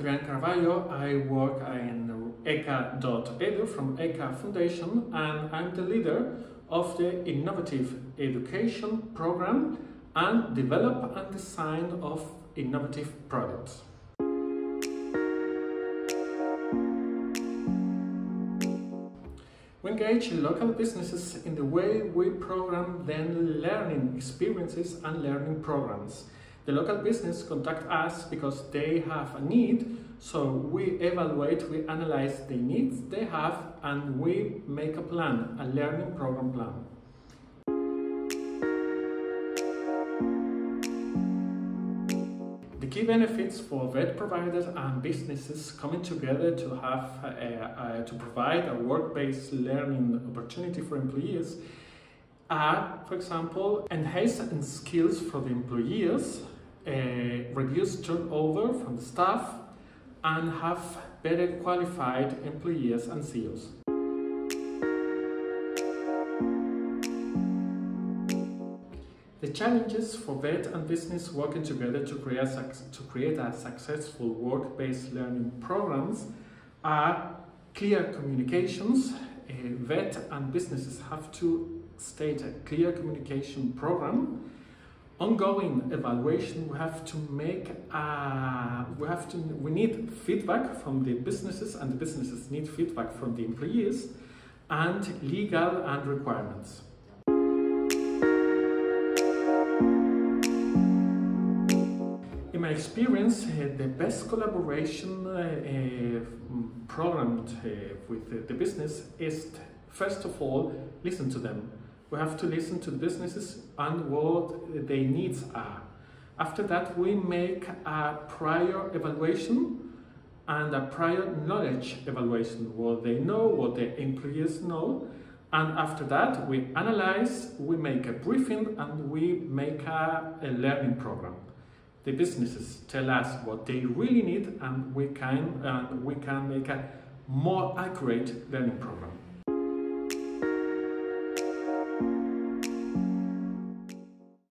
Adrian Caraballo. I work in ECCA.edu from ECCA Foundation and I'm the leader of the Innovative Education Program and develop and design of innovative products. We engage local businesses in the way we program their learning experiences and learning programs. The local business contact us because they have a need, so we evaluate, we analyze the needs they have, and we make a plan, a learning program plan. The key benefits for vet providers and businesses coming together to have uh, to provide a work-based learning opportunity for employees are, for example, enhanced skills for the employees, uh, reduce turnover from the staff, and have better qualified employees and CEOs. The challenges for vet and business working together to create, to create a successful work-based learning programs are clear communications. Uh, vet and businesses have to state a clear communication program. Ongoing evaluation, we have to make, uh, we have to, we need feedback from the businesses and the businesses need feedback from the employees and legal and requirements. In my experience, uh, the best collaboration uh, programmed with the business is, first of all, listen to them. We have to listen to businesses and what their needs are. After that, we make a prior evaluation and a prior knowledge evaluation, what they know, what the employees know, and after that, we analyze, we make a briefing, and we make a, a learning program the businesses tell us what they really need and we can, uh, we can make a more accurate learning program.